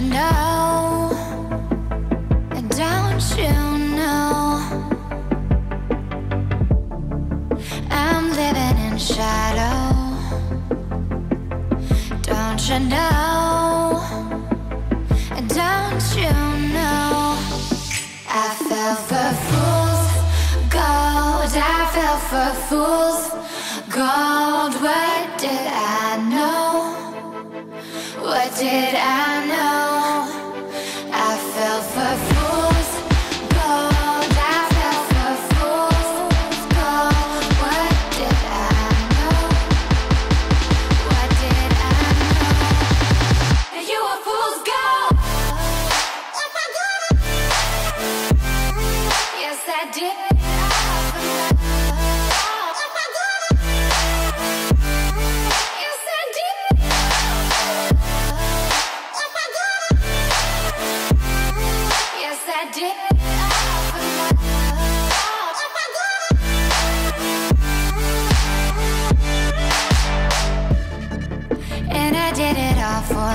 you know? Don't you know? I'm living in shadow. Don't you know? Don't you know? I fell for fools gold. I fell for fools gold. What did I know? What did I know?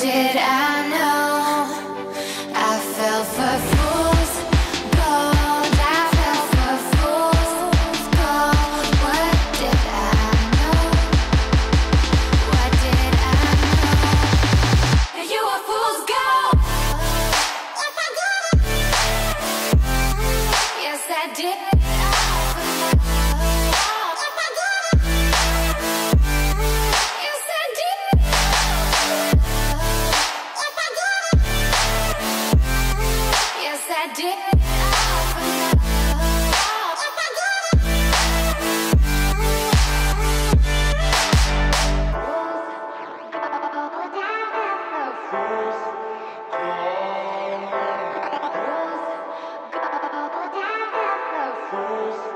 did I know? first